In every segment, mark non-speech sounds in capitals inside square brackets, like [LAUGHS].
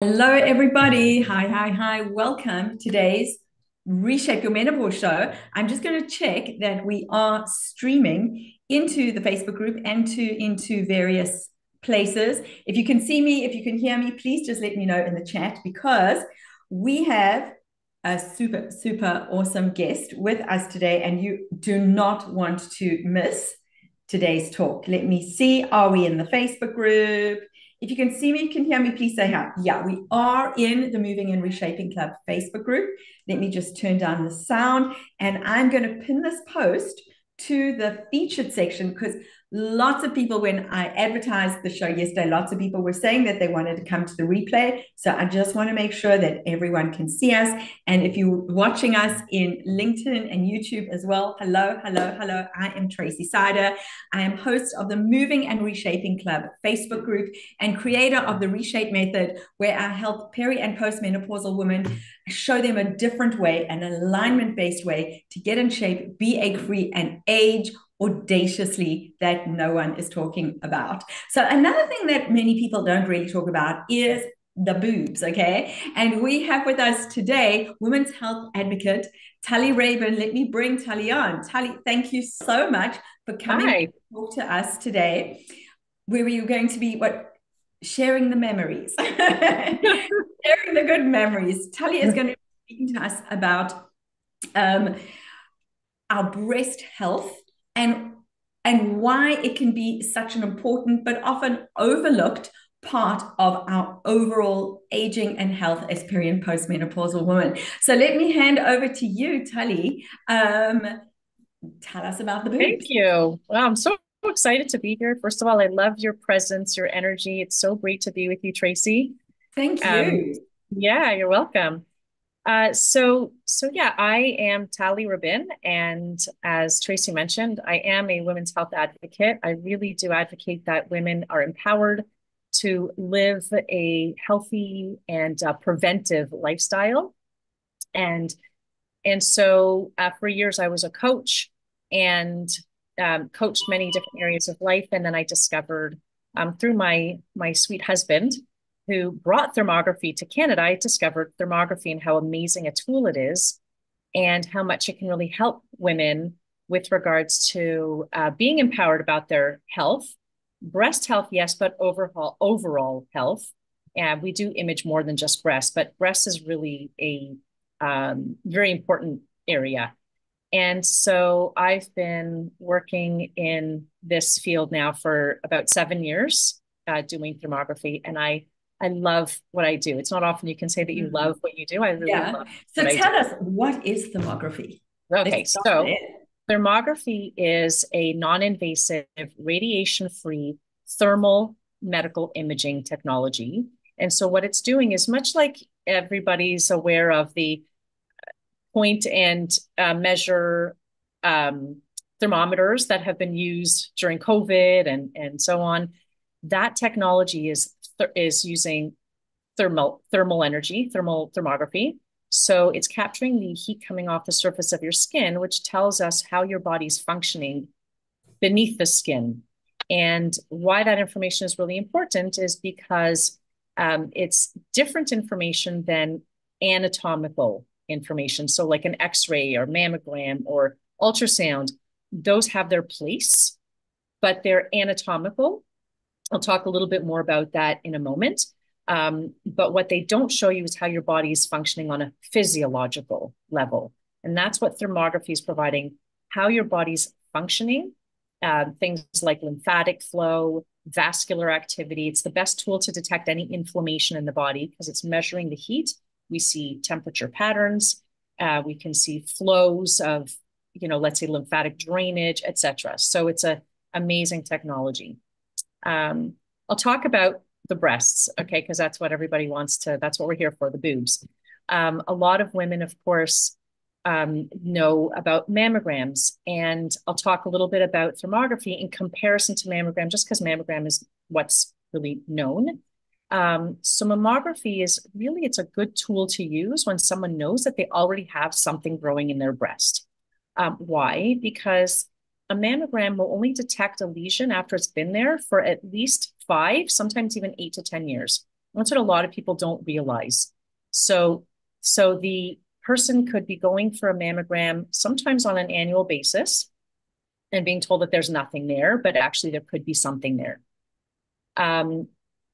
Hello, everybody. Hi, hi, hi. Welcome today's Reshape Your Menopause show. I'm just going to check that we are streaming into the Facebook group and to into various places. If you can see me, if you can hear me, please just let me know in the chat because we have a super, super awesome guest with us today, and you do not want to miss today's talk. Let me see. Are we in the Facebook group? If you can see me, can hear me, please say hi. Yeah, we are in the Moving and Reshaping Club Facebook group. Let me just turn down the sound and I'm going to pin this post to the featured section because lots of people when i advertised the show yesterday lots of people were saying that they wanted to come to the replay. So i just want to make sure that everyone can see us. And if you're watching us in linkedin and youtube as well hello hello hello. I am Tracy Seider. I am host of the moving and reshaping club facebook group and creator of the reshape method where i help peri and postmenopausal women show them a different way an alignment based way to get in shape be egg free and age audaciously that no one is talking about. So, another thing that many people don't really talk about is the boobs, okay? And we have with us today women's health advocate Tallie Rabin. Let me bring Tallie on. Tallie, thank you so much for coming to talk to us today. Where are you going to be what sharing the memories, [LAUGHS] sharing the good memories. Tallie is going to be speaking to us about um, our breast health and and why it can be such an important but often overlooked part of our overall aging and health as peri and postmenopausal women. So let me hand over to you, Tallie. Um, tell us about the boobs. Thank you. Well, I'm so excited to be here. First of all, I love your presence, your energy. It's so great to be with you, Tracy. Thank you. Um, yeah, you're welcome. Uh, so, so yeah, I am Tallie Rabin, and as Tracy mentioned, I am a women's health advocate. I really do advocate that women are empowered to live a healthy and uh, preventive lifestyle, and and so uh, for years I was a coach and um, coached many different areas of life, and then I discovered um, through my my sweet husband who brought thermography to Canada, I discovered thermography and how amazing a tool it is and how much it can really help women with regards to uh, being empowered about their health, breast health, yes, but overall overall health. And we do image more than just breast, but breast is really a um, very important area. And so I've been working in this field now for about seven years, uh, doing thermography, and I I love what I do. It's not often you can say that you mm-hmm. love what you do. I really yeah. love. So tell us, what is thermography? Okay, so thermography is a non-invasive, radiation-free thermal medical imaging technology. And so what it's doing is much like everybody's aware of the point and uh, measure um, thermometers that have been used during COVID and, and so on. That technology is th- is using thermal thermal energy, thermal thermography. So it's capturing the heat coming off the surface of your skin, which tells us how your body's functioning beneath the skin. And why that information is really important is because um, it's different information than anatomical information. So, like an x ray or mammogram or ultrasound, those have their place, but they're anatomical I'll talk a little bit more about that in a moment. Um, but what they don't show you is how your body is functioning on a physiological level. And that's what thermography is providing how your body's functioning, uh, things like lymphatic flow, vascular activity. It's the best tool to detect any inflammation in the body because it's measuring the heat. We see temperature patterns. Uh, we can see flows of, you know, let's say lymphatic drainage, etc. So it's a amazing technology. Um, I'll talk about the breasts, okay, because that's what everybody wants to, that's what we're here for, the boobs. Um, a lot of women, of course, um, know about mammograms, and I'll talk a little bit about thermography in comparison to mammogram, just because mammogram is what's really known. Um, so mammography is really it's a good tool to use when someone knows that they already have something growing in their breast. Um, why? Because a mammogram will only detect a lesion after it's been there for at least five, sometimes even eight to 10 years. That's what a lot of people don't realize. So, so the person could be going for a mammogram sometimes on an annual basis and being told that there's nothing there, but actually there could be something there. Um,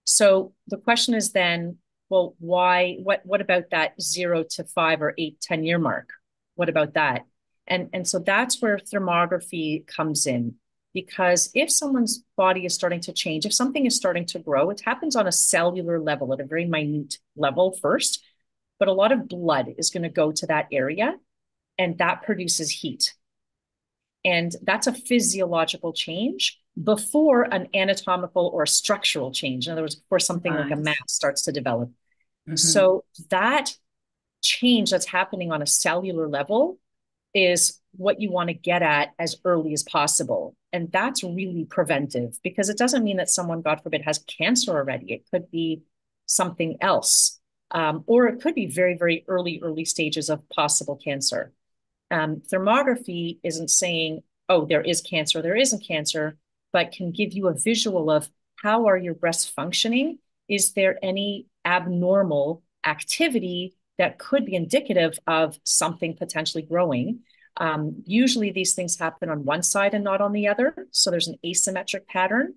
so the question is then, well, why, what, what about that zero to five or eight, 10 year mark? What about that? And, and so that's where thermography comes in. Because if someone's body is starting to change, if something is starting to grow, it happens on a cellular level, at a very minute level first. But a lot of blood is going to go to that area, and that produces heat. And that's a physiological change before an anatomical or structural change. In other words, before something like a mass starts to develop. Mm-hmm. So that change that's happening on a cellular level is what you want to get at as early as possible. And that's really preventive because it doesn't mean that someone, God forbid, has cancer already. It could be something else. Um, or it could be very, very early, early stages of possible cancer. Um, thermography isn't saying, oh, there is cancer, there isn't cancer, but can give you a visual of how are your breasts functioning? Is there any abnormal activity that could be indicative of something potentially growing? Um, usually these things happen on one side and not on the other. So there's an asymmetric pattern.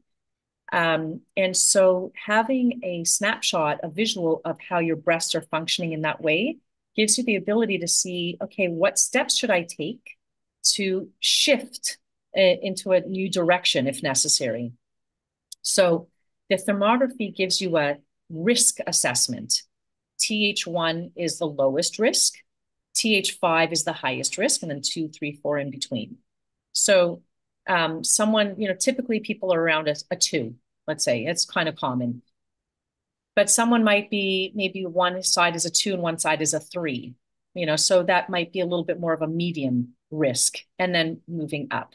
Um, and so having a snapshot, a visual of how your breasts are functioning in that way gives you the ability to see, okay, what steps should I take to shift uh, into a new direction if necessary? So the thermography gives you a risk assessment. TH1 is the lowest risk. TH5 is the highest risk, and then two, three, four in between. So um, someone, you know, typically people are around a, a two, let's say, it's kind of common. But someone might be maybe one side is a two and one side is a three, you know, so that might be a little bit more of a medium risk and then moving up.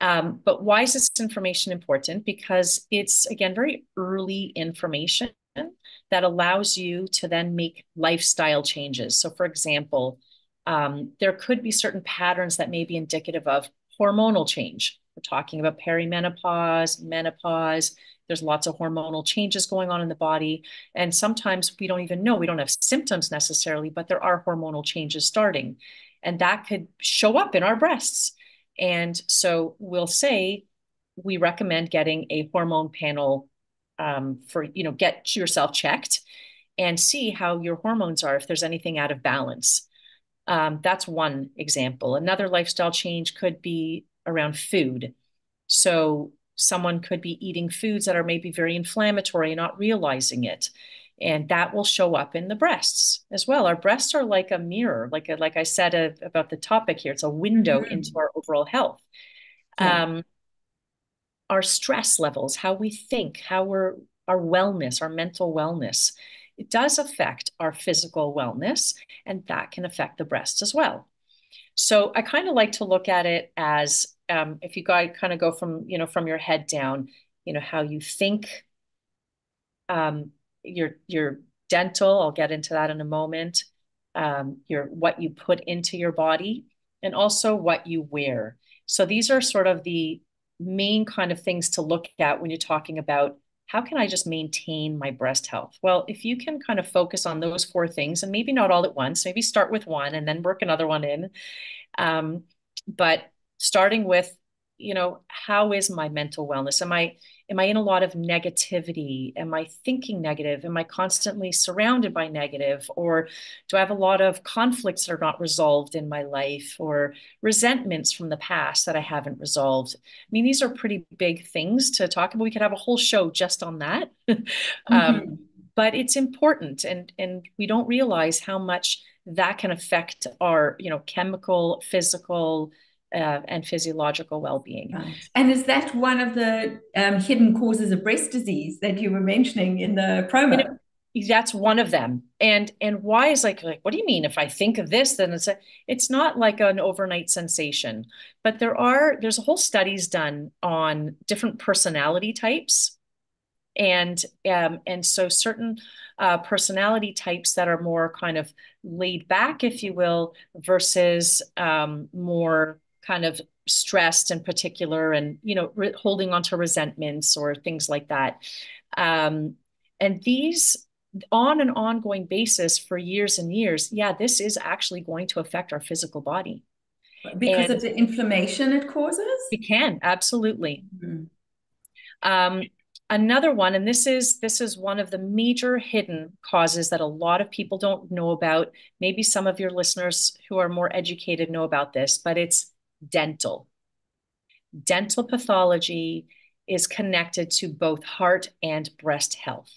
Um, but why is this information important? Because it's, again, very early information that allows you to then make lifestyle changes. So, for example, um, there could be certain patterns that may be indicative of hormonal change. We're talking about perimenopause, menopause. There's lots of hormonal changes going on in the body. And sometimes we don't even know, we don't have symptoms necessarily, but there are hormonal changes starting. And that could show up in our breasts. And so we'll say we recommend getting a hormone panel um, for you know get yourself checked and see how your hormones are if there's anything out of balance. Um, that's one example. Another lifestyle change could be around food. So someone could be eating foods that are maybe very inflammatory and not realizing it and that will show up in the breasts as well. Our breasts are like a mirror like a, like i said uh, about the topic here. It's a window mm-hmm. into our overall health. Yeah. um, our stress levels, how we think, how we're our wellness, our mental wellness. It does affect our physical wellness, and that can affect the breast as well. So I kind of like to look at it as um, if you guys kind of go from you know from your head down, you know how you think, um, your your dental. I'll get into that in a moment. Um, your what you put into your body, and also what you wear. So these are sort of the main kind of things to look at when you're talking about how can I just maintain my breast health? Well, if you can kind of focus on those four things, and maybe not all at once, maybe start with one and then work another one in. Um, but starting with, you know, how is my mental wellness? Am I am I in a lot of negativity? Am I thinking negative? Am I constantly surrounded by negative? Or do I have a lot of conflicts that are not resolved in my life or resentments from the past that I haven't resolved? I mean, these are pretty big things to talk about. We could have a whole show just on that. [LAUGHS] Um, mm-hmm. um, but it's important and and we don't realize how much that can affect our, you know, chemical, physical, uh, and physiological well-being. Right. And is that one of the um, hidden causes of breast disease that you were mentioning in the promo? that's one of them. And and why is like like what do you mean if I think of this then it's a, it's not like an overnight sensation. But there are there's a whole studies done on different personality types. And um, and so certain uh, personality types that are more kind of laid back, if you will, versus um, more kind of stressed in particular and you know re- holding on to resentments or things like that um, And these on an ongoing basis for years and years, yeah, this is actually going to affect our physical body. Because and of the inflammation it causes? It can, absolutely. Mm-hmm. Um, another one, and this is this is one of the major hidden causes that a lot of people don't know about. Maybe some of your listeners who are more educated know about this, but it's dental. Dental pathology is connected to both heart and breast health.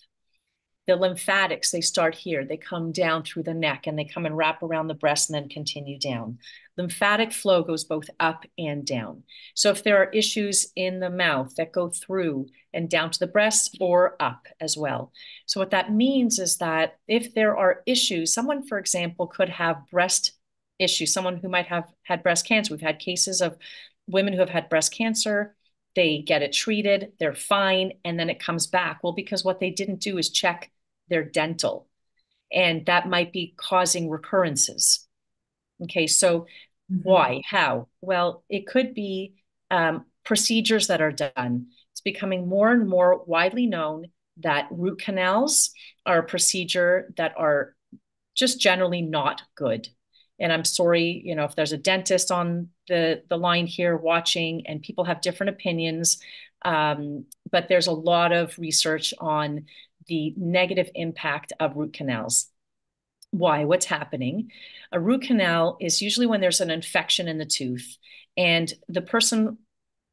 The lymphatics they start here. They come down through the neck and they come and wrap around the breast and then continue down. Lymphatic flow goes both up and down. So if there are issues in the mouth that go through and down to the breast or up as well. So what that means is that if there are issues someone for example could have breast issues someone who might have had breast cancer we've had cases of women who have had breast cancer they get it treated, they're fine, and then it comes back. Well, because what they didn't do is check their dental, and that might be causing recurrences. Okay, so mm-hmm. why? How? Well, it could be um, procedures that are done. It's becoming more and more widely known that root canals are a procedure that are just generally not good and i'm sorry you know if there's a dentist on the the line here watching and people have different opinions um, but there's a lot of research on the negative impact of root canals. Why? What's happening? A root canal is usually when there's an infection in the tooth and the person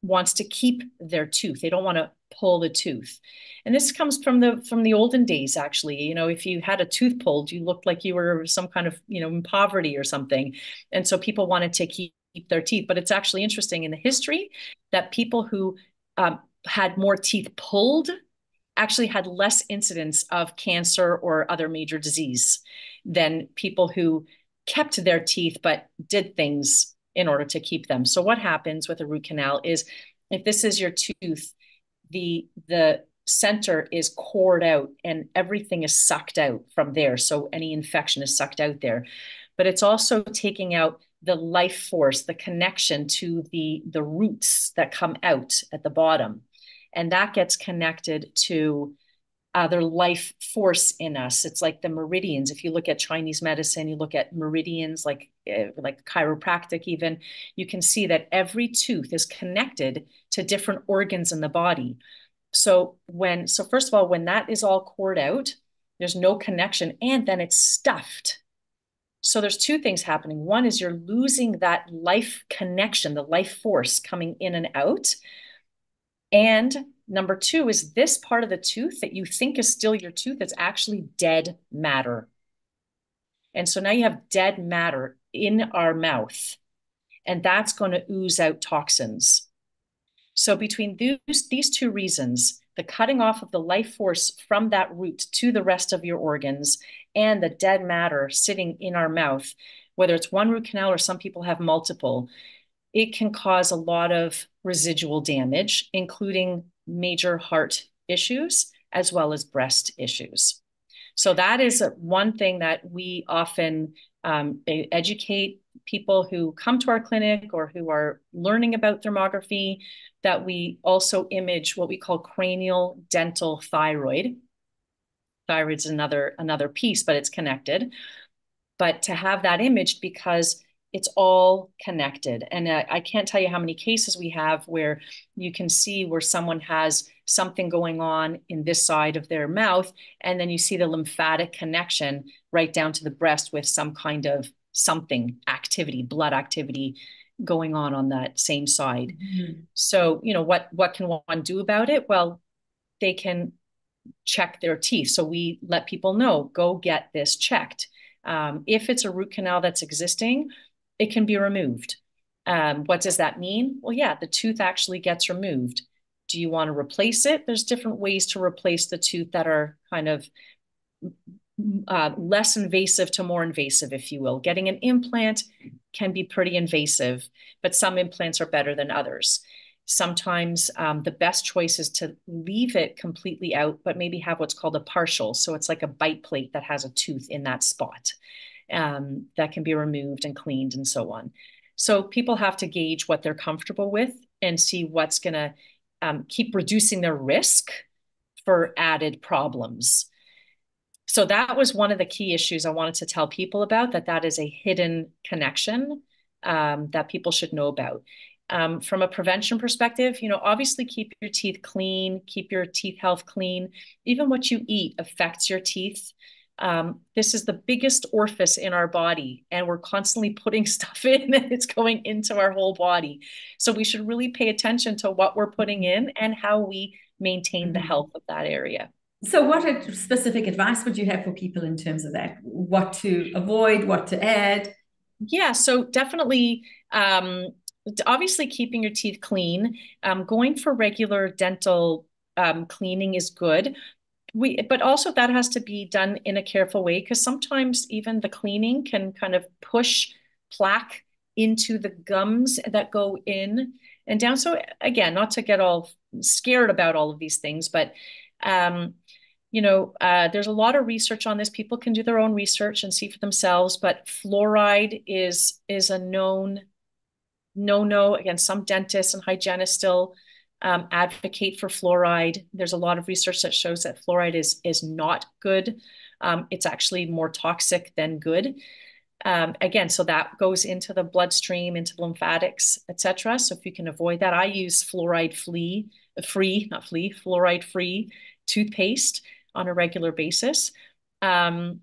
wants to keep their tooth. They don't want to pull the tooth. And this comes from the from the olden days actually. You know if you had a tooth pulled you looked like you were some kind of you know in poverty or something. And so people wanted to keep their teeth. But it's actually interesting in the history that people who um, had more teeth pulled actually had less incidence of cancer or other major disease than people who kept their teeth but did things in order to keep them. So what happens with a root canal is if this is your tooth the the center is cored out and everything is sucked out from there. So any infection is sucked out there. But it's also taking out the life force the connection to the the roots that come out at the bottom. And that gets connected to other life force in us. It's like the meridians. If you look at chinese medicine you look at meridians like uh, like chiropractic even you can see that every tooth is connected to different organs in the body. So when so first of all when that is all cored out there's no connection and then it's stuffed. So there's two things happening. One is you're losing that life connection the life force coming in and out and number two is this part of the tooth that you think is still your tooth is actually dead matter. And so now you have dead matter in our mouth and that's going to ooze out toxins. So between these, these two reasons, the cutting off of the life force from that root to the rest of your organs and the dead matter sitting in our mouth, whether it's one root canal or some people have multiple, it can cause a lot of residual damage, including major heart issues as well as breast issues. So that is one thing that we often um, educate people who come to our clinic or who are learning about thermography that we also image what we call cranial dental thyroid. Thyroid's another another piece, but it's connected. But to have that imaged because it's all connected. And uh, I can't tell you how many cases we have where you can see where someone has something going on in this side of their mouth, and then you see the lymphatic connection right down to the breast with some kind of something activity, blood activity going on on that same side. Mm-hmm. So, you know, what what can one do about it? Well, they can check their teeth. So we let people know, go get this checked. Um, if it's a root canal that's existing, it can be removed. Um, what does that mean? Well, yeah, the tooth actually gets removed. Do you want to replace it? There's different ways to replace the tooth that are kind of uh, less invasive to more invasive, if you will. Getting an implant can be pretty invasive, but some implants are better than others. Sometimes um, the best choice is to leave it completely out, but maybe have what's called a partial. So it's like a bite plate that has a tooth in that spot um, that can be removed and cleaned and so on. So people have to gauge what they're comfortable with and see what's going to um, keep reducing their risk for added problems. So that was one of the key issues I wanted to tell people about that that is a hidden connection um, that people should know about. Um, from a prevention perspective, you know, obviously keep your teeth clean, keep your teeth health clean. Even what you eat affects your teeth. Um, this is the biggest orifice in our body, and we're constantly putting [LAUGHS] stuff in, and it's going into our whole body. So we should really pay attention to what we're putting in and how we maintain the mm-hmm. health of that area. So, what specific advice would you have for people in terms of that? What to avoid, what to add? Yeah, so definitely um, obviously keeping your teeth clean um, going for regular dental um, cleaning is good we but also that has to be done in a careful way because sometimes even the cleaning can kind of push plaque into the gums that go in and down. So again not to get all scared about all of these things but um, you know uh, there's a lot of research on this. People can do their own research and see for themselves but fluoride is is a known no no again some dentists and hygienists still um, advocate for fluoride. There's a lot of research that shows that fluoride is is not good. Um, it's actually more toxic than good. Um, again so that goes into the bloodstream into lymphatics etc so if you can avoid that i use fluoride flea free not flea fluoride free toothpaste on a regular basis. Um,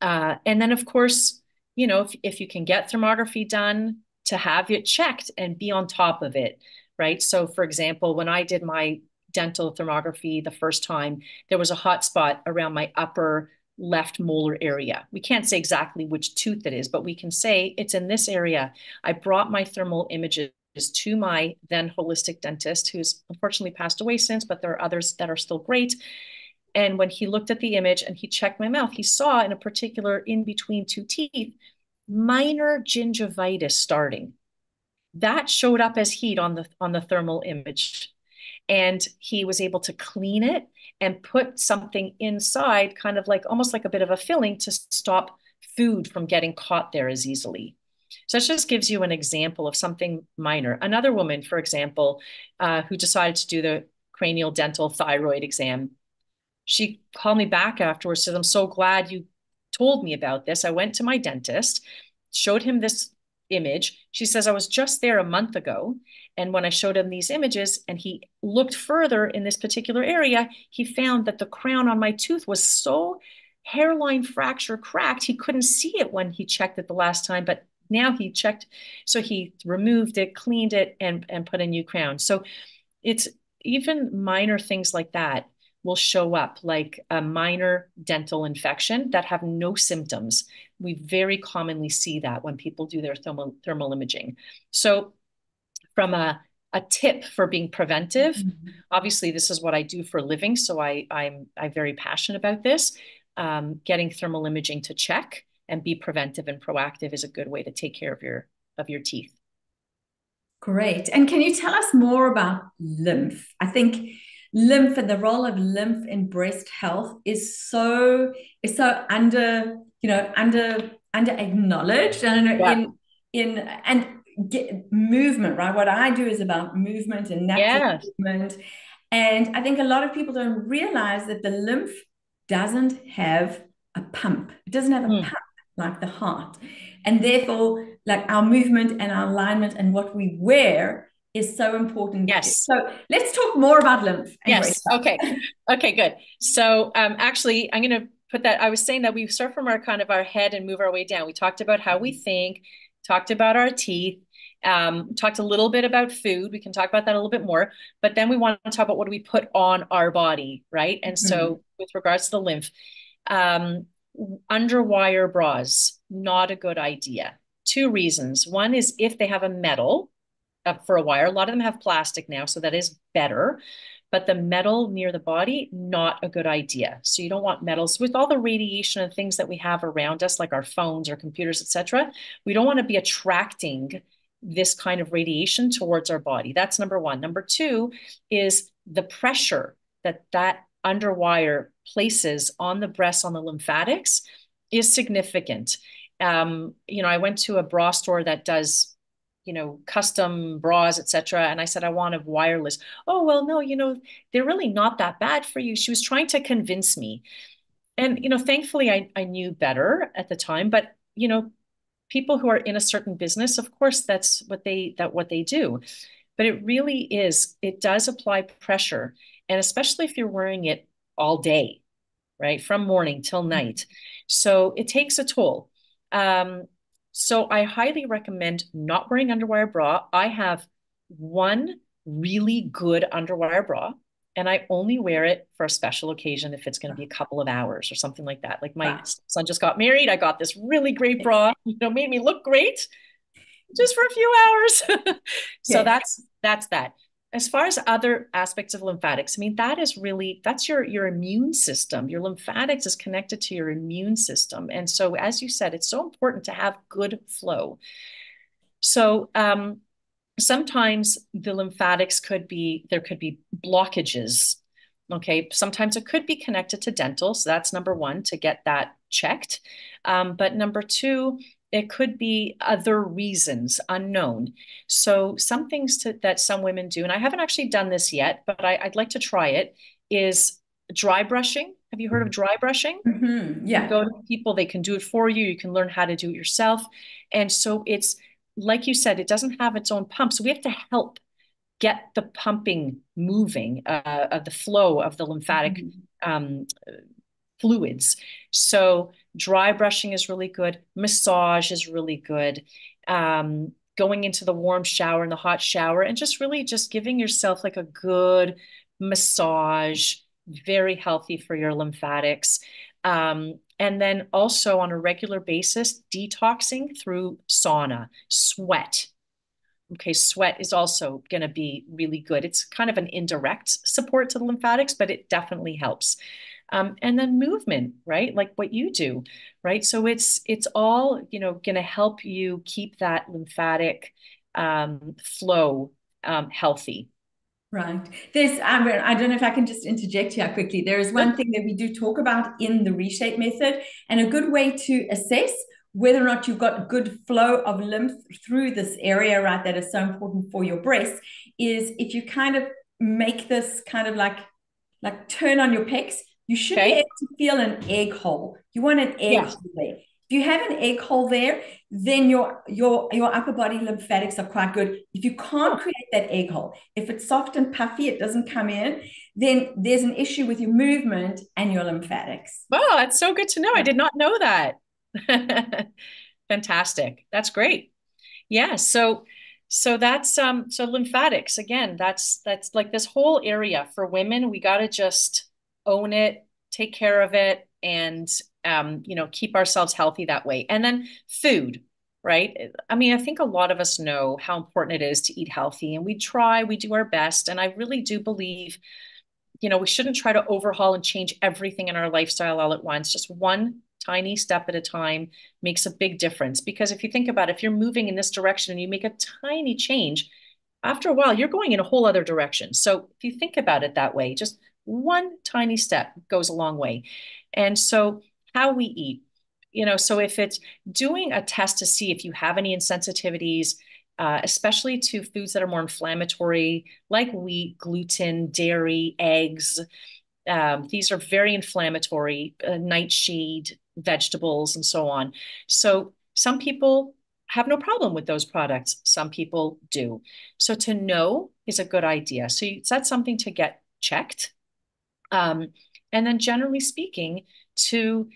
uh, and then of course you know if, if you can get thermography done to have it checked and be on top of it, right? So, for example, when I did my dental thermography the first time, there was a hot spot around my upper left molar area. We can't say exactly which tooth it is, but we can say it's in this area. I brought my thermal images to my then holistic dentist, who's unfortunately passed away since, but there are others that are still great. And when he looked at the image and he checked my mouth, he saw in a particular in between two teeth minor gingivitis starting. That showed up as heat on the on the thermal image. And he was able to clean it and put something inside, kind of like almost like a bit of a filling to stop food from getting caught there as easily. So that just gives you an example of something minor. Another woman, for example, uh, who decided to do the cranial dental thyroid exam, she called me back afterwards, said, I'm so glad you told me about this. I went to my dentist, showed him this image. She says, I was just there a month ago. And when I showed him these images and he looked further in this particular area, he found that the crown on my tooth was so hairline fracture cracked, he couldn't see it when he checked it the last time. But now he checked, so he removed it, cleaned it, and, and put a new crown. So it's even minor things like that will show up like a minor dental infection that have no symptoms. We very commonly see that when people do their thermal, thermal imaging. So from a, a tip for being preventive, mm-hmm. obviously this is what I do for a living. So I, I'm, I'm very passionate about this. Um, getting thermal imaging to check and be preventive and proactive is a good way to take care of your, of your teeth. Great. And can you tell us more about lymph? I think lymph and the role of lymph in breast health is so is so under you know under under acknowledged and yeah. in in and get movement right what i do is about movement and natural movement and i think a lot of people don't realize that the lymph doesn't have a pump it doesn't have a mm. pump like the heart and therefore like our movement and our alignment and what we wear is so important. Yes. So let's talk more about lymph. Yes. Okay. Okay, good. So um, actually, I'm going to put that, I was saying that we start from our kind of our head and move our way down. We talked about how we think, talked about our teeth, um, talked a little bit about food. We can talk about that a little bit more, but then we want to talk about what do we put on our body, right? And mm-hmm. so with regards to the lymph, um, underwire bras, not a good idea. Two reasons. One is if they have a metal, uh, for a wire. A lot of them have plastic now, so that is better. But the metal near the body, not a good idea. So you don't want metals with all the radiation and things that we have around us, like our phones or computers, etc. We don't want to be attracting this kind of radiation towards our body. That's number one. Number two is the pressure that that underwire places on the breast, on the lymphatics, is significant. Um, you know, I went to a bra store that does you know, custom bras, etc. And I said, I want a wireless. Oh, well, no, you know, they're really not that bad for you. She was trying to convince me. And, you know, thankfully I, I knew better at the time, but, you know, people who are in a certain business, of course, that's what they, that what they do. But it really is, it does apply pressure. And especially if you're wearing it all day, right? From morning till night. So it takes a toll. Um, so I highly recommend not wearing underwire bra. I have one really good underwire bra and I only wear it for a special occasion if it's going to be a couple of hours or something like that. Like my wow. son just got married, I got this really great bra, you know, made me look great just for a few hours. [LAUGHS] so that's that's that as far as other aspects of lymphatics i mean that is really that's your your immune system. Your lymphatics is connected to your immune system. And so as you said it's so important to have good flow. So um, sometimes the lymphatics could be there could be blockages okay? Sometimes it could be connected to dental. So that's number one to get that checked. Um, but number two it could be other reasons unknown. So some things to, that some women do, and I haven't actually done this yet, but I, would like to try it, is dry brushing. Have you heard of dry brushing? Mm-hmm. Yeah. You go to people, they can do it for you. You can learn how to do it yourself. And so it's, like you said, it doesn't have its own pump. So we have to help get the pumping moving, uh, of the flow of the lymphatic mm-hmm. um, fluids. So dry brushing is really good. Massage is really good. Um, going into the warm shower and the hot shower and just really just giving yourself like a good massage, very healthy for your lymphatics. Um, and then also on a regular basis, detoxing through sauna, sweat. Okay, sweat is also going to be really good. It's kind of an indirect support to the lymphatics, but it definitely helps um, and then movement right like what you do right so it's it's all you know going to help you keep that lymphatic um, flow um, healthy Right. There's, um, I don't know if I can just interject here quickly. There is one thing that we do talk about in the reshape method, and a good way to assess whether or not you've got good flow of lymph through this area, right, that is so important for your breast, is if you kind of make this kind of like like turn on your pecs you should okay. be able to feel an egg hole. You want an egg yeah. hole there. If you have an egg hole there, then your your your upper body lymphatics are quite good. If you can't oh. create that egg hole, if it's soft and puffy, it doesn't come in, then there's an issue with your movement and your lymphatics. Oh, that's so good to know. I did not know that. [LAUGHS] Fantastic. That's great. Yeah. So so that's um so lymphatics again that's that's like this whole area for women we got to just own it, take care of it, and um, you know, keep ourselves healthy that way. And then food, right? I mean, I think a lot of us know how important it is to eat healthy, and we try, we do our best. And I really do believe, you know, we shouldn't try to overhaul and change everything in our lifestyle all at once. Just one tiny step at a time makes a big difference. Because if you think about it, if you're moving in this direction and you make a tiny change, after a while, you're going in a whole other direction. So if you think about it that way, just one tiny step goes a long way. And so, how we eat, you know, so if it's doing a test to see if you have any insensitivities, uh, especially to foods that are more inflammatory, like wheat, gluten, dairy, eggs. Um, these are very inflammatory, uh, nightshade, vegetables, and so on. So some people have no problem with those products. Some people do. So to know is a good idea. So that's something to get checked. Um, and then generally speaking, to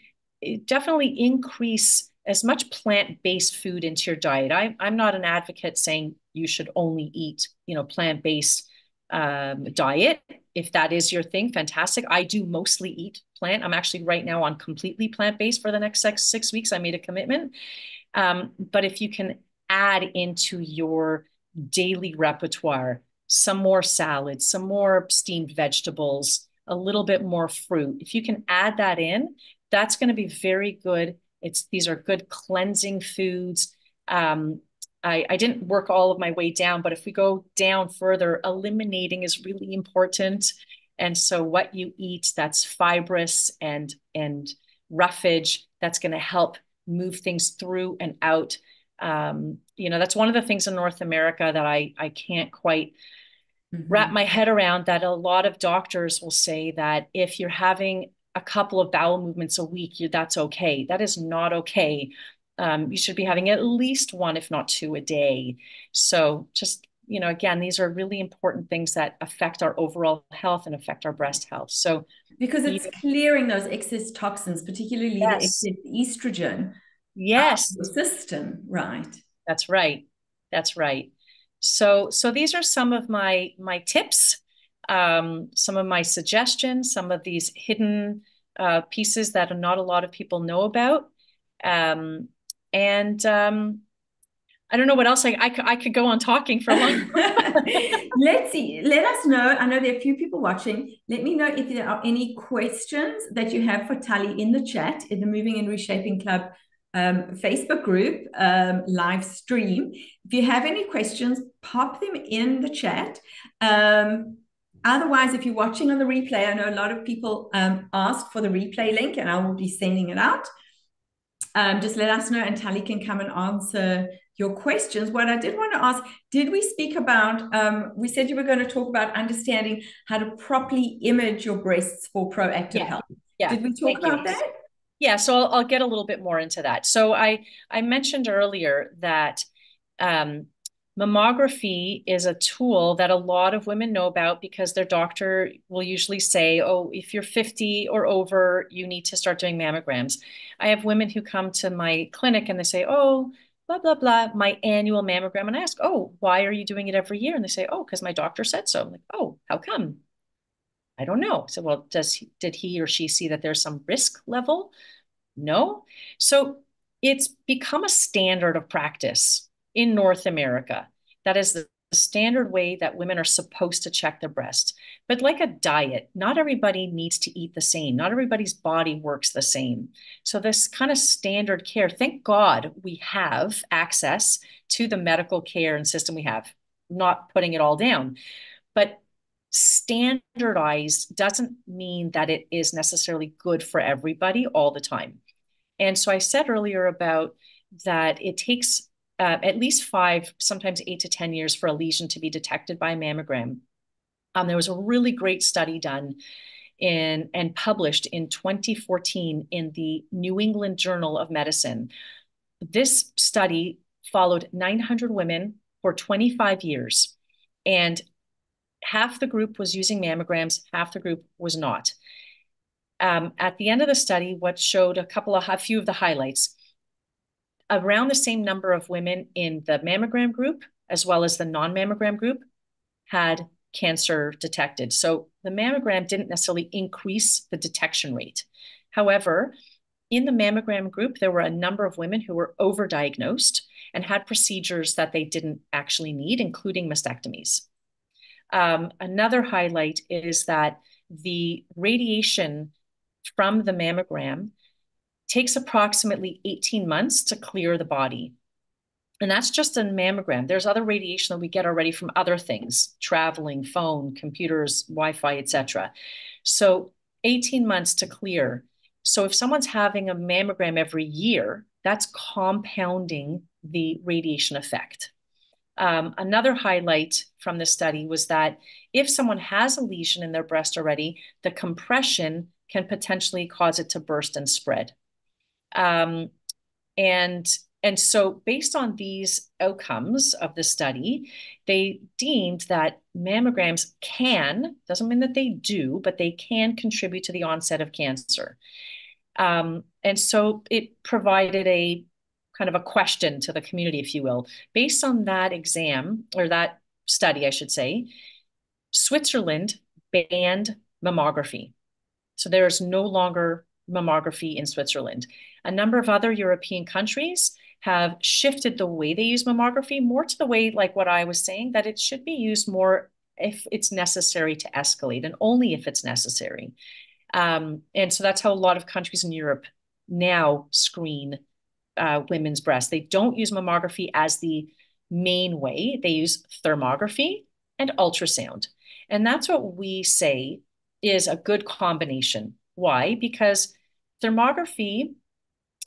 eh, definitely increase as much plant-based food into your diet. I, I'm not an advocate saying you should only eat, you know, plant-based um, diet. If that is your thing, fantastic. I do mostly eat plant. I'm actually right now on completely plant-based for the next six, six weeks. I made a commitment. Um, but if you can add into your daily repertoire some more salads, some more steamed vegetables, a little bit more fruit. If you can add that in, that's going to be very good. It's these are good cleansing foods. Um, I, I didn't work all of my way down, but if we go down further, eliminating is really important. And so what you eat that's fibrous and and roughage, that's going to help move things through and out Um, you know, that's one of the things in North America that I I can't quite mm-hmm. wrap my head around. That a lot of doctors will say that if you're having a couple of bowel movements a week, you, that's okay. That is not okay. Um, you should be having at least one, if not two, a day. So just you know, again, these are really important things that affect our overall health and affect our breast health. So because it's clearing those excess toxins, particularly yes. the excess estrogen. Yes. the system, right. That's right. That's right. So so these are some of my my tips, um, some of my suggestions, some of these hidden uh, pieces that not a lot of people know about. Um, and um, I don't know what else I, I, I could go on talking for a long [LAUGHS] Let's see. Let us know. I know there are a few people watching. Let me know if there are any questions that you have for Tallie in the chat in the Moving and Reshaping Club um, Facebook group um, live stream. If you have any questions, pop them in the chat. Um, otherwise, if you're watching on the replay, I know a lot of people um, asked for the replay link and I will be sending it out. Um, just let us know and Tallie can come and answer your questions. What I did want to ask, did we speak about, um, we said you were going to talk about understanding how to properly image your breasts for proactive yeah. health. Yeah. Did we talk Thank about you. that? Yeah, so I'll, I'll, get a little bit more into that. So I, I mentioned earlier that um, mammography is a tool that a lot of women know about because their doctor will usually say, oh, if you're 50 or over, you need to start doing mammograms. I have women who come to my clinic and they say, oh, blah, blah, blah, my annual mammogram. And I ask, oh, why are you doing it every year? And they say, oh, because my doctor said so. I'm like, oh, how come? I don't know. So, well, does did he or she see that there's some risk level? No. So it's become a standard of practice in North America. That is the standard way that women are supposed to check their breasts. But like a diet, not everybody needs to eat the same. Not everybody's body works the same. So this kind of standard care, thank God we have access to the medical care and system we have. not putting it all down. But standardized doesn't mean that it is necessarily good for everybody all the time. And so I said earlier about that it takes uh, at least five, sometimes eight to 10 years for a lesion to be detected by a mammogram. Um, there was a really great study done in and published in 2014 in the New England Journal of Medicine. This study followed 900 women for 25 years, and half the group was using mammograms, half the group was not. Um, at the end of the study, what showed a couple of a few of the highlights around the same number of women in the mammogram group as well as the non-mammogram group had cancer detected. So the mammogram didn't necessarily increase the detection rate. However, in the mammogram group, there were a number of women who were overdiagnosed and had procedures that they didn't actually need, including mastectomies. Um, another highlight is that the radiation from the mammogram takes approximately 18 months to clear the body. And that's just a mammogram. There's other radiation that we get already from other things, traveling, phone, computers, Wi-Fi, etc. So 18 months to clear. So if someone's having a mammogram every year, that's compounding the radiation effect. Um, another highlight from the study was that if someone has a lesion in their breast already, the compression can potentially cause it to burst and spread. Um, and and so, based on these outcomes of the study, they deemed that mammograms can, doesn't mean that they do, but they can contribute to the onset of cancer. Um, and so, it provided a kind of a question to the community, if you will. Based on that exam, or that study, I should say, Switzerland banned mammography. So, there is no longer mammography in Switzerland. A number of other European countries have shifted the way they use mammography more to the way, like what I was saying, that it should be used more if it's necessary to escalate and only if it's necessary. Um, and so that's how a lot of countries in Europe now screen uh, women's breasts. They don't use mammography as the main way, they use thermography and ultrasound. And that's what we say is a good combination. Why? Because thermography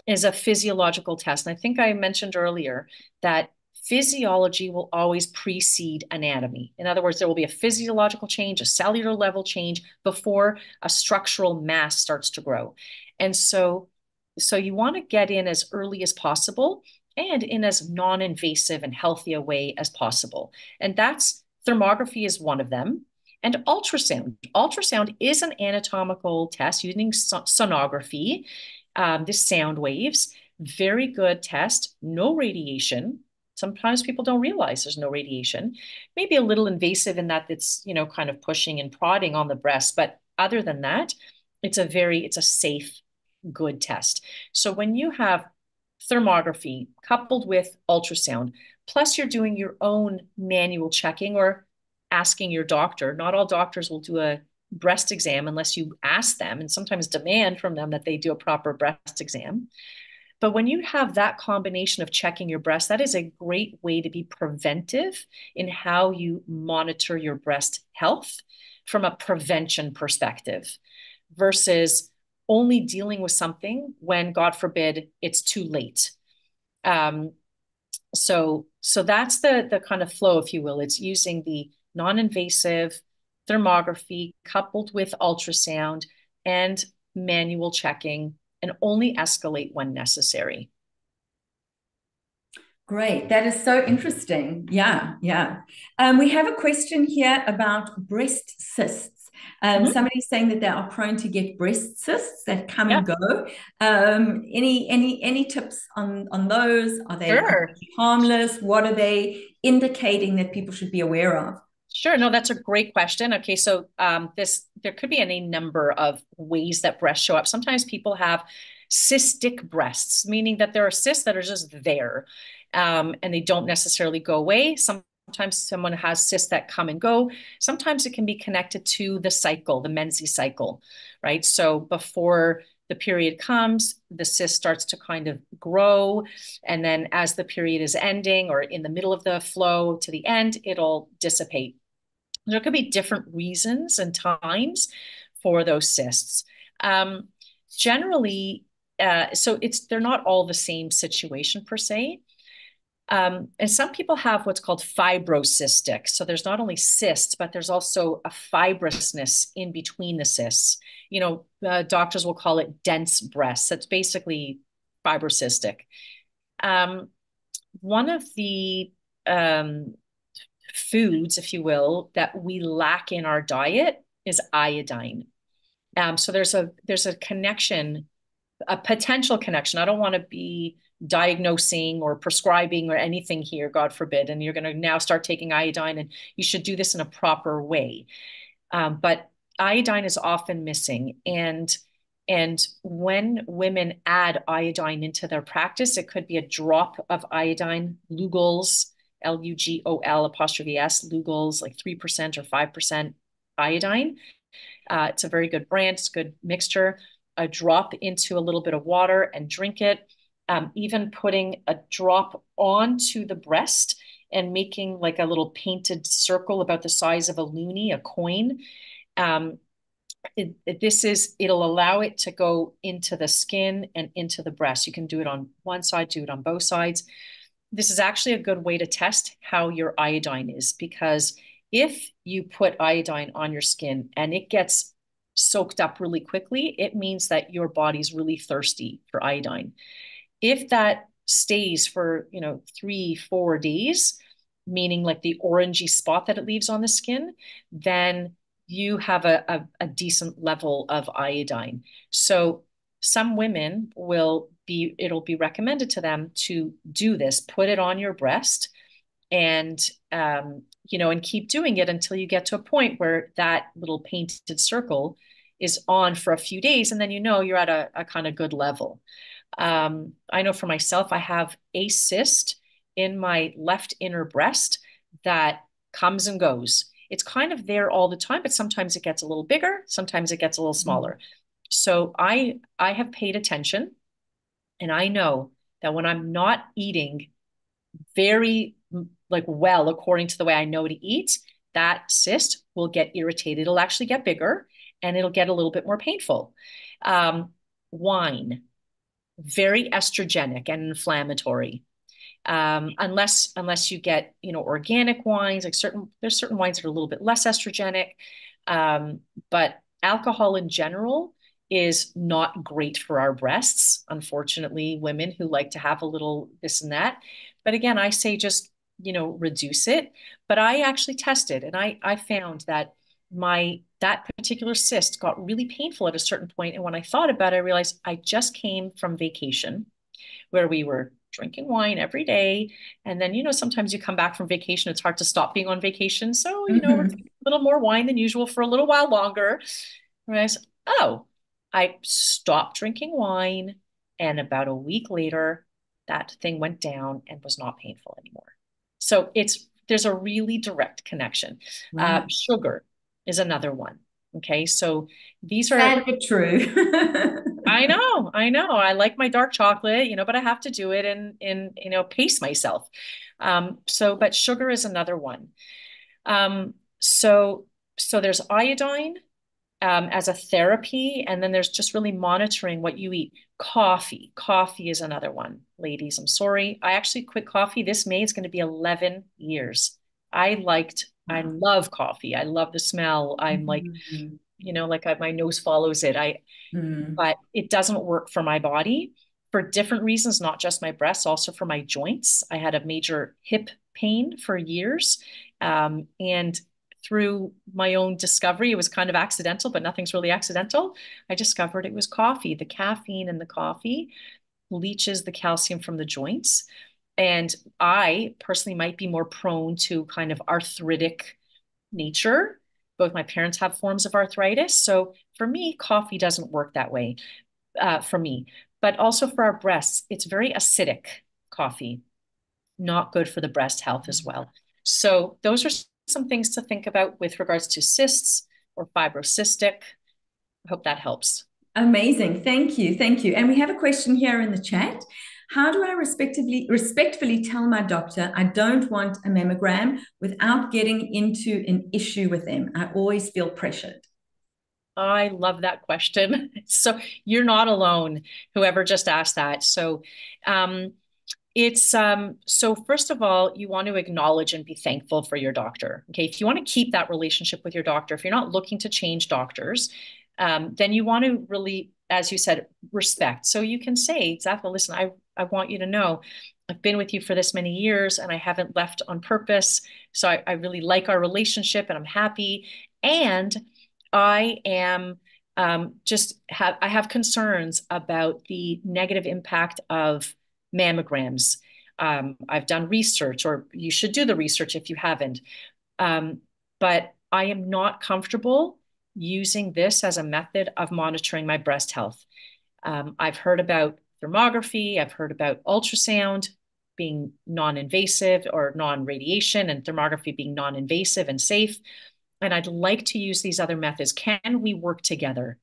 is a physiological test. And I think I mentioned earlier that physiology will always precede anatomy. In other words, there will be a physiological change, a cellular level change before a structural mass starts to grow. And so, so you want to get in as early as possible and in as non-invasive and healthy a way as possible. And that's thermography is one of them. And ultrasound. Ultrasound is an anatomical test using sonography, um, the sound waves. Very good test, no radiation. Sometimes people don't realize there's no radiation. Maybe a little invasive in that it's, you know, kind of pushing and prodding on the breast. But other than that, it's a very, it's a safe, good test. So when you have thermography coupled with ultrasound, plus you're doing your own manual checking or asking your doctor. Not all doctors will do a breast exam unless you ask them and sometimes demand from them that they do a proper breast exam. But when you have that combination of checking your breast, that is a great way to be preventive in how you monitor your breast health from a prevention perspective versus only dealing with something when, God forbid, it's too late. Um, so, so that's the the kind of flow, if you will. It's using the non-invasive thermography coupled with ultrasound and manual checking and only escalate when necessary. Great. That is so interesting. Yeah, yeah. Um, we have a question here about breast cysts. Um, mm-hmm. Somebody's saying that they are prone to get breast cysts that come yeah. and go. Um, any any any tips on on those? Are they sure. harmless? What are they indicating that people should be aware of? Sure. No, that's a great question. Okay, so um, this there could be any number of ways that breasts show up. Sometimes people have cystic breasts, meaning that there are cysts that are just there, um, and they don't necessarily go away. Sometimes someone has cysts that come and go. Sometimes it can be connected to the cycle, the menses cycle, right? So before the period comes, the cyst starts to kind of grow. And then as the period is ending or in the middle of the flow to the end, it'll dissipate. There could be different reasons and times for those cysts. Um, generally, uh, so it's they're not all the same situation per se. Um, and some people have what's called fibrocystic. So there's not only cysts, but there's also a fibrousness in between the cysts. You know, uh, doctors will call it dense breasts. That's basically fibrocystic. Um, one of the um, foods, if you will, that we lack in our diet is iodine. Um, so there's a there's a connection, a potential connection. I don't want to be diagnosing or prescribing or anything here, God forbid. And you're going to now start taking iodine, and you should do this in a proper way. Um, but iodine is often missing, and and when women add iodine into their practice, it could be a drop of iodine, Lugol's, L U G O L apostrophe S, Lugol's, like 3% or 5% iodine. Uh, it's a very good brand, it's a good mixture. A drop into a little bit of water and drink it. Um, even putting a drop onto the breast and making like a little painted circle about the size of a loonie, a coin. Um, it, it, this is it'll allow it to go into the skin and into the breast. You can do it on one side, do it on both sides this is actually a good way to test how your iodine is because if you put iodine on your skin and it gets soaked up really quickly, it means that your body's really thirsty for iodine. If that stays for, you know, three, four days, meaning like the orangey spot that it leaves on the skin, then you have a, a, a decent level of iodine. So some women will be it'll be recommended to them to do this put it on your breast and um, you know and keep doing it until you get to a point where that little painted circle is on for a few days and then you know you're at a, a kind of good level um, i know for myself i have a cyst in my left inner breast that comes and goes it's kind of there all the time but sometimes it gets a little bigger sometimes it gets a little mm-hmm. smaller so i i have paid attention and I know that when I'm not eating very like well according to the way I know to eat, that cyst will get irritated. It'll actually get bigger and it'll get a little bit more painful. Um, wine. Very estrogenic and inflammatory. Um, unless unless you get you know organic wines, like certain there's certain wines that are a little bit less estrogenic, um, but alcohol in general is not great for our breasts. Unfortunately, women who like to have a little this and that. But again, I say just you know reduce it. But I actually tested, and I I found that my that particular cyst got really painful at a certain point and when i thought about it i realized i just came from vacation where we were drinking wine every day. And then you know sometimes you come back from vacation it's hard to stop being on vacation. So you know mm-hmm. a little more wine than usual for a little while longer. And I said, oh i stopped drinking wine and about a week later that thing went down and was not painful anymore. So it's there's a really direct connection. Uh, sugar is another one. Okay, so these are Sad but true. [LAUGHS] I know, I know. I like my dark chocolate, you know, but I have to do it and in you know pace myself. Um, so, but sugar is another one. Um, so so there's iodine um, as a therapy, and then there's just really monitoring what you eat. Coffee, coffee is another one, ladies. I'm sorry, I actually quit coffee. This May is going to be 11 years. I liked I love coffee. I love the smell. I'm mm-hmm. like, you know, like I, my nose follows it. I, mm. but it doesn't work for my body for different reasons, not just my breasts, also for my joints. I had a major hip pain for years. Um, and through my own discovery, it was kind of accidental, but nothing's really accidental. I discovered it was coffee. The caffeine in the coffee leaches the calcium from the joints. And I personally might be more prone to kind of arthritic nature. Both my parents have forms of arthritis. So for me, coffee doesn't work that way uh, for me. But also for our breasts, it's very acidic coffee, not good for the breast health as well. So those are some things to think about with regards to cysts or fibrocystic. I hope that helps. Amazing. Thank you. Thank you. And we have a question here in the chat. How do I respectively, respectfully tell my doctor I don't want a mammogram without getting into an issue with them? I always feel pressured. I love that question. [LAUGHS] So you're not alone, whoever just asked that. So um, it's um, so first of all, you want to acknowledge and be thankful for your doctor. Okay. If you want to keep that relationship with your doctor, if you're not looking to change doctors, um, then you want to really, as you said, respect. So you can say, exactly, listen, I I want you to know I've been with you for this many years and I haven't left on purpose. So I, I really like our relationship and I'm happy. And I am um, just have I have concerns about the negative impact of mammograms. Um, I've done research, or you should do the research if you haven't. Um, but I am not comfortable using this as a method of monitoring my breast health. Um, I've heard about thermography. I've heard about ultrasound being non-invasive or non-radiation and thermography being non-invasive and safe. And I'd like to use these other methods. Can we work together?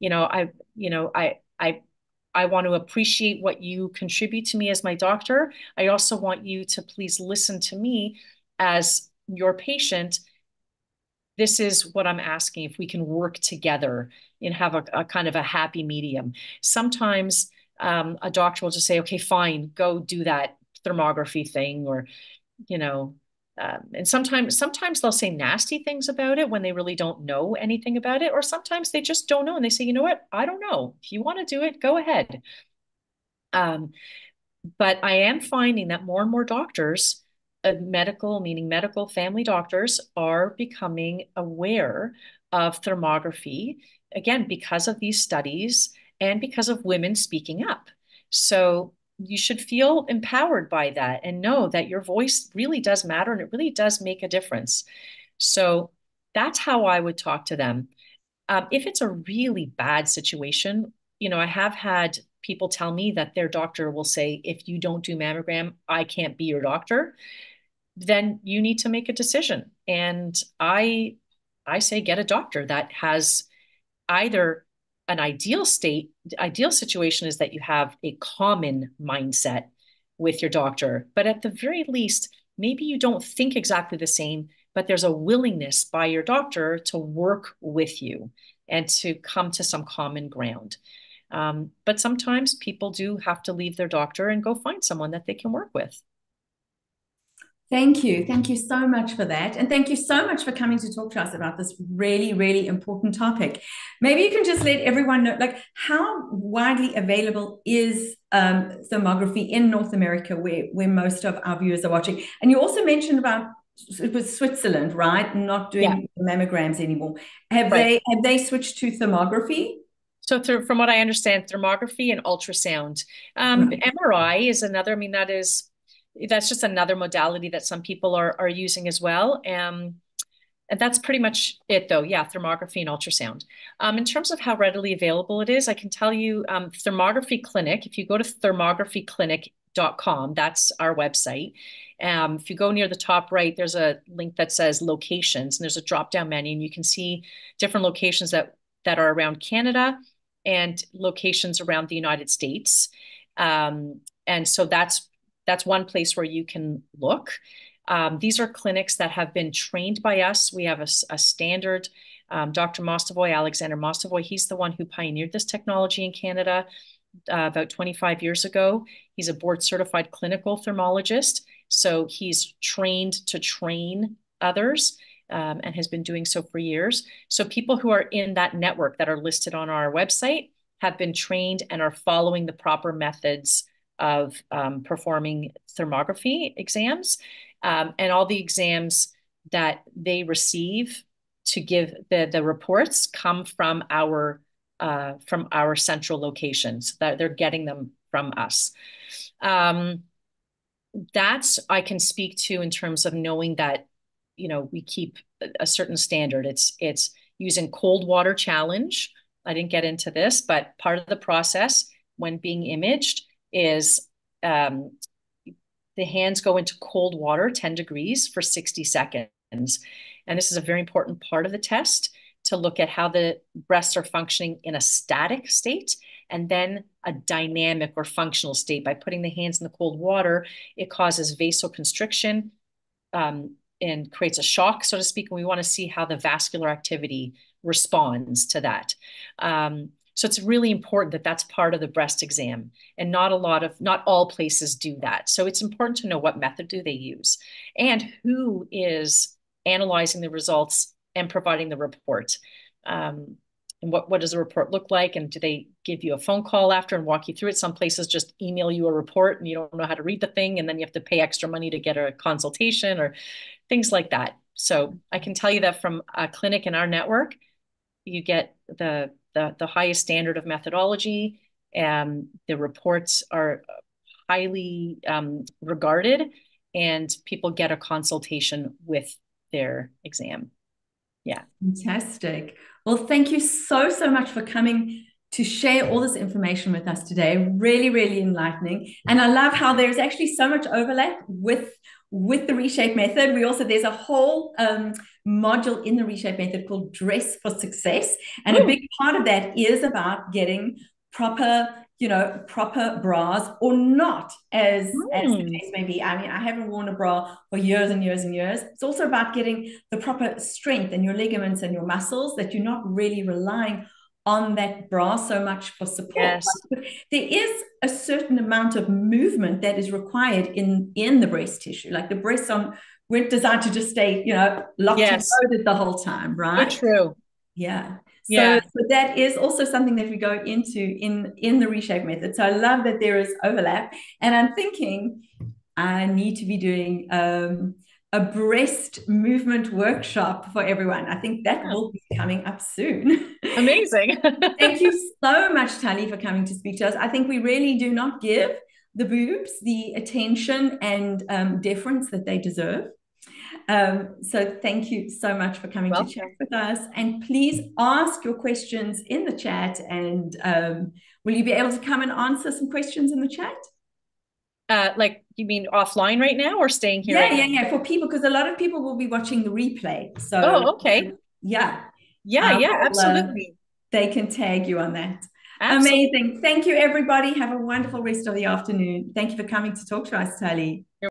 You know, I, you know, I, I, I want to appreciate what you contribute to me as my doctor. I also want you to please listen to me as your patient. This is what I'm asking if we can work together and have a, a kind of a happy medium. Sometimes um, a doctor will just say, okay, fine, go do that thermography thing, or, you know, um, and sometimes sometimes they'll say nasty things about it when they really don't know anything about it, or sometimes they just don't know and they say, you know what, I don't know. If you want to do it, go ahead. Um, but I am finding that more and more doctors, uh, medical, meaning medical family doctors, are becoming aware of thermography again because of these studies and because of women speaking up. So you should feel empowered by that and know that your voice really does matter and it really does make a difference. So that's how I would talk to them. Um, if it's a really bad situation, you know, I have had people tell me that their doctor will say, if you don't do mammogram, I can't be your doctor. Then you need to make a decision. And I, I say, get a doctor that has either an ideal state, ideal situation is that you have a common mindset with your doctor. But at the very least, maybe you don't think exactly the same, but there's a willingness by your doctor to work with you and to come to some common ground. Um, but sometimes people do have to leave their doctor and go find someone that they can work with. Thank you. Thank you so much for that. And thank you so much for coming to talk to us about this really, really important topic. Maybe you can just let everyone know, like, how widely available is um, thermography in North America, where, where most of our viewers are watching? And you also mentioned about it was Switzerland, right? Not doing yeah. mammograms anymore. Have right. they have they switched to thermography? So, through, from what I understand, thermography and ultrasound. Um, right. MRI is another. I mean, that is that's just another modality that some people are are using as well. Um, and that's pretty much it, though. Yeah, thermography and ultrasound. Um, in terms of how readily available it is, I can tell you, um, Thermography Clinic. If you go to thermographyclinic.com, that's our website. Um, if you go near the top right, there's a link that says locations, and there's a drop down menu, and you can see different locations that that are around Canada and locations around the United States. Um, and so that's that's one place where you can look. Um, these are clinics that have been trained by us. We have a, a standard. Um, Dr. Mostovoy, Alexander Mostovoy, he's the one who pioneered this technology in Canada uh, about 25 years ago. He's a board certified clinical thermologist. So he's trained to train others um, and has been doing so for years. So people who are in that network that are listed on our website have been trained and are following the proper methods of um, performing thermography exams. Um, and all the exams that they receive to give the, the reports come from our uh, from our central locations that they're getting them from us. Um, that's I can speak to in terms of knowing that you know we keep a certain standard. It's it's using cold water challenge. I didn't get into this, but part of the process when being imaged is um, the hands go into cold water, 10 degrees for 60 seconds. And this is a very important part of the test to look at how the breasts are functioning in a static state and then a dynamic or functional state. By putting the hands in the cold water, it causes vasoconstriction um, and creates a shock, so to speak. And we want to see how the vascular activity responds to that. Um, so it's really important that that's part of the breast exam and not a lot of, not all places do that. So it's important to know what method do they use and who is analyzing the results and providing the report. Um, and what, what does the report look like? And do they give you a phone call after and walk you through it? Some places just email you a report and you don't know how to read the thing. And then you have to pay extra money to get a consultation or things like that. So I can tell you that from a clinic in our network, you get the the, the highest standard of methodology. and the reports are highly um, regarded, and people get a consultation with their exam. Yeah. Fantastic. Well, thank you so, so much for coming to share all this information with us today. Really, really enlightening. And I love how there's actually so much overlap with with the reshape method. We also, there's a whole um, module in the reshape method called Dress for Success. And Ooh. a big part of that is about getting proper you know proper bras or not as mm. as the hmm. case may be i mean i haven't worn a bra for years and years and years it's also about getting the proper strength in your ligaments and your muscles that you're not really relying on that bra so much for support. Yes. There is a certain amount of movement that is required in in the breast tissue. Like the breasts on weren't designed to just stay, you know, locked yes. and loaded the whole time, right? true. Yeah. So, yeah. so that is also something that we go into in in the reshape method. So I love that there is overlap, and I'm thinking I need to be doing um, a breast movement workshop for everyone. I think that will be coming up soon. [LAUGHS] Amazing. [LAUGHS] Thank you so much, Tallie, for coming to speak to us. I think we really do not give the boobs the attention and um, deference that they deserve. Um, so thank you so much for coming Welcome. to chat with us. And please ask your questions in the chat. And um, will you be able to come and answer some questions in the chat? Uh, like you mean offline right now or staying here? Yeah, right yeah, now? yeah. For people, because a lot of people will be watching the replay. So, oh, okay. Yeah. Yeah, um, yeah, absolutely. They can tag you on that. Absolutely. Amazing. Thank you, everybody. Have a wonderful rest of the afternoon. Thank you for coming to talk to us, Tallie.